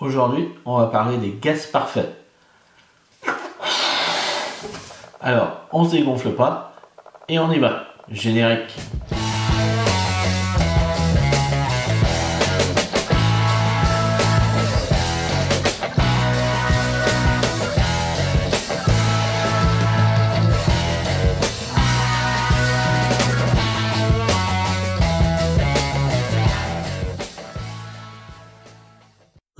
Aujourd'hui, on va parler des gaz parfaits. Alors, on se dégonfle pas et on y va. Générique.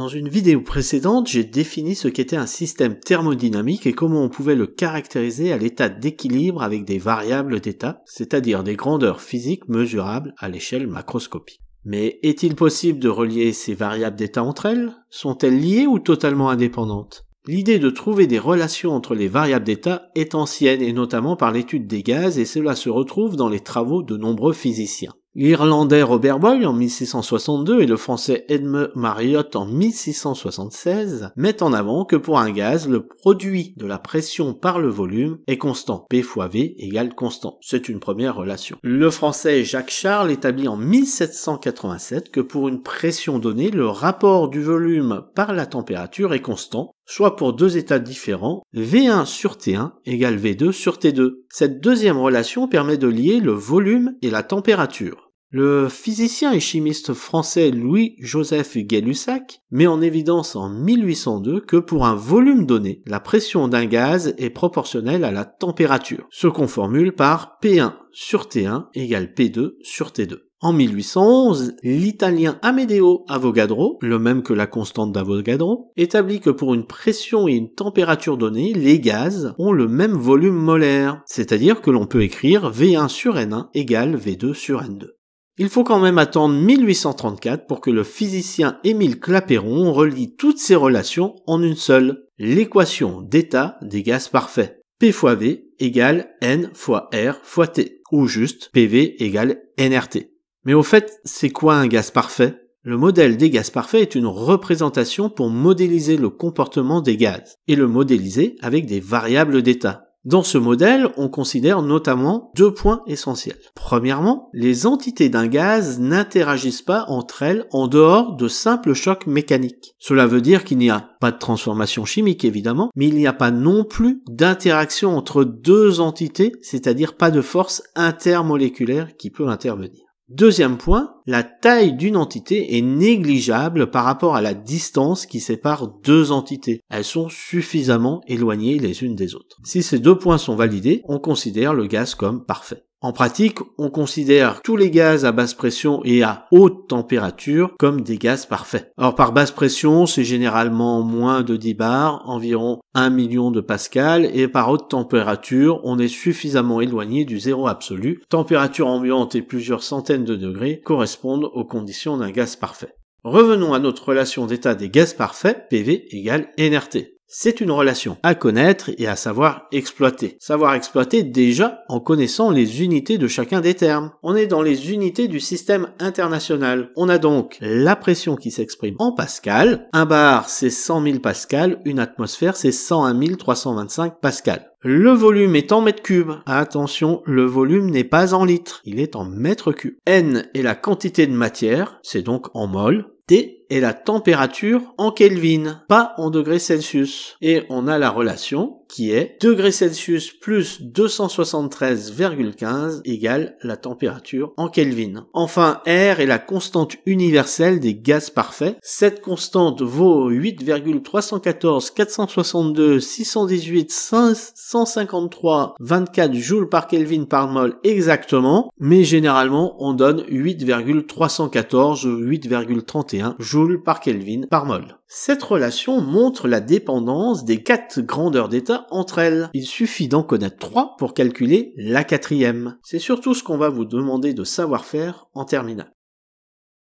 Dans une vidéo précédente, j'ai défini ce qu'était un système thermodynamique et comment on pouvait le caractériser à l'état d'équilibre avec des variables d'état, c'est-à-dire des grandeurs physiques mesurables à l'échelle macroscopique. Mais est-il possible de relier ces variables d'état entre elles? Sont-elles liées ou totalement indépendantes? L'idée de trouver des relations entre les variables d'état est ancienne et notamment par l'étude des gaz et cela se retrouve dans les travaux de nombreux physiciens. L'Irlandais Robert Boyle en 1662 et le Français Edmund Marriott en 1676 mettent en avant que pour un gaz, le produit de la pression par le volume est constant. P fois V égale constant. C'est une première relation. Le Français Jacques Charles établit en 1787 que pour une pression donnée, le rapport du volume par la température est constant soit pour deux états différents, V1 sur T1 égale V2 sur T2. Cette deuxième relation permet de lier le volume et la température. Le physicien et chimiste français Louis-Joseph Gay-Lussac met en évidence en 1802 que pour un volume donné, la pression d'un gaz est proportionnelle à la température, ce qu'on formule par P1 sur T1 égale P2 sur T2. En 1811, l'italien Amedeo Avogadro, le même que la constante d'Avogadro, établit que pour une pression et une température donnée, les gaz ont le même volume molaire, c'est-à-dire que l'on peut écrire V1 sur N1 égale V2 sur N2. Il faut quand même attendre 1834 pour que le physicien Émile Clapeyron relie toutes ces relations en une seule, l'équation d'état des gaz parfaits. P fois V égale N fois R fois T, ou juste PV égale NRT. Mais au fait, c'est quoi un gaz parfait? Le modèle des gaz parfaits est une représentation pour modéliser le comportement des gaz, et le modéliser avec des variables d'état. Dans ce modèle, on considère notamment deux points essentiels. Premièrement, les entités d'un gaz n'interagissent pas entre elles en dehors de simples chocs mécaniques. Cela veut dire qu'il n'y a pas de transformation chimique évidemment, mais il n'y a pas non plus d'interaction entre deux entités, c'est-à-dire pas de force intermoléculaire qui peut intervenir. Deuxième point, la taille d'une entité est négligeable par rapport à la distance qui sépare deux entités. Elles sont suffisamment éloignées les unes des autres. Si ces deux points sont validés, on considère le gaz comme parfait. En pratique, on considère tous les gaz à basse pression et à haute température comme des gaz parfaits. Alors par basse pression, c'est généralement moins de 10 bars, environ 1 million de pascal, et par haute température, on est suffisamment éloigné du zéro absolu. Température ambiante et plusieurs centaines de degrés correspondent aux conditions d'un gaz parfait. Revenons à notre relation d'état des gaz parfaits, PV égale NRT. C'est une relation à connaître et à savoir exploiter. Savoir exploiter déjà en connaissant les unités de chacun des termes. On est dans les unités du système international. On a donc la pression qui s'exprime en pascal. Un bar c'est 100 000 pascal, une atmosphère c'est 101 325 pascal. Le volume est en mètres cubes. Attention, le volume n'est pas en litres, il est en mètres cubes. N est la quantité de matière, c'est donc en mol. T est la température en Kelvin, pas en degrés Celsius. Et on a la relation qui est degrés Celsius plus 273,15 égale la température en Kelvin. Enfin, R est la constante universelle des gaz parfaits. Cette constante vaut 8,314 462 618 553 24 joules par Kelvin par mol exactement, mais généralement on donne 8,314 ou 8,31 joules par Kelvin par mol. Cette relation montre la dépendance des quatre grandeurs d'état entre elles. Il suffit d'en connaître trois pour calculer la quatrième. C'est surtout ce qu'on va vous demander de savoir faire en terminale.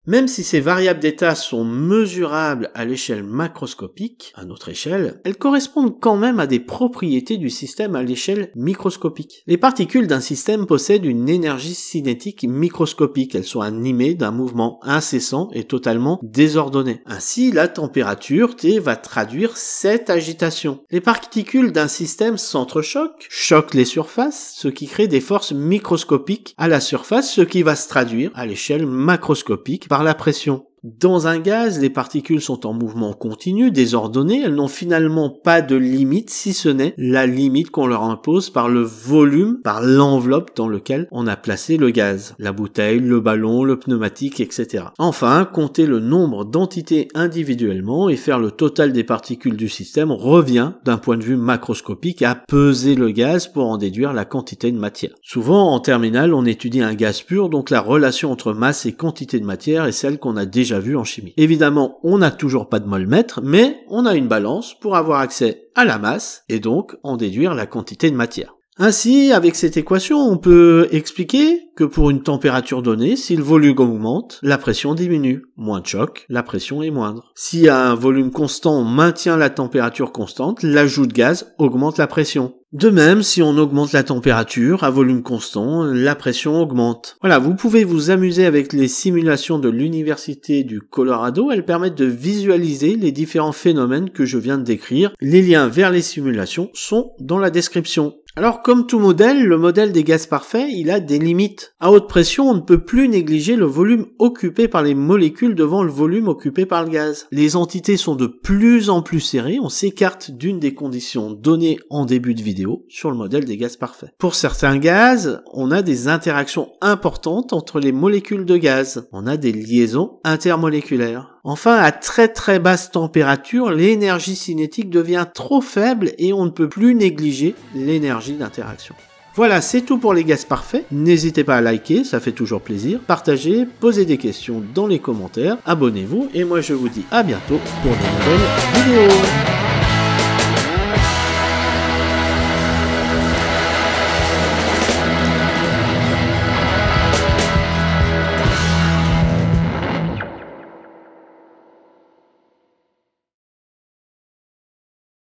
Même si ces variables d'état sont mesurables à l'échelle macroscopique, à notre échelle, elles correspondent quand même à des propriétés du système à l'échelle microscopique. Les particules d'un système possèdent une énergie cinétique microscopique, elles sont animées d'un mouvement incessant et totalement désordonné. Ainsi, la température T va traduire cette agitation. Les particules d'un système s'entrechoquent, choquent les surfaces, ce qui crée des forces microscopiques à la surface, ce qui va se traduire à l'échelle macroscopique la pression. Dans un gaz, les particules sont en mouvement continu, désordonné, elles n'ont finalement pas de limite si ce n'est la limite qu'on leur impose par le volume, par l'enveloppe dans lequel on a placé le gaz. La bouteille, le ballon, le pneumatique, etc. Enfin, compter le nombre d'entités individuellement et faire le total des particules du système revient, d'un point de vue macroscopique, à peser le gaz pour en déduire la quantité de matière. Souvent, en terminale, on étudie un gaz pur, donc la relation entre masse et quantité de matière est celle qu'on a déjà vue en chimie. Évidemment, on n'a toujours pas de molmètre, mais on a une balance pour avoir accès à la masse et donc en déduire la quantité de matière. Ainsi, avec cette équation, on peut expliquer que pour une température donnée, si le volume augmente, la pression diminue. Moins de choc, la pression est moindre. Si à un volume constant, on maintient la température constante, l'ajout de gaz augmente la pression. De même, si on augmente la température à volume constant, la pression augmente. Voilà, vous pouvez vous amuser avec les simulations de l'Université du Colorado. Elles permettent de visualiser les différents phénomènes que je viens de décrire. Les liens vers les simulations sont dans la description. Alors comme tout modèle, le modèle des gaz parfaits, il a des limites. À haute pression, on ne peut plus négliger le volume occupé par les molécules devant le volume occupé par le gaz. Les entités sont de plus en plus serrées, on s'écarte d'une des conditions données en début de vidéo sur le modèle des gaz parfaits. Pour certains gaz, on a des interactions importantes entre les molécules de gaz. On a des liaisons intermoléculaires. Enfin, à très très basse température, l'énergie cinétique devient trop faible et on ne peut plus négliger l'énergie d'interaction. Voilà, c'est tout pour les gaz parfaits. N'hésitez pas à liker, ça fait toujours plaisir. Partagez, posez des questions dans les commentaires, abonnez-vous et moi je vous dis à bientôt pour de nouvelles vidéos.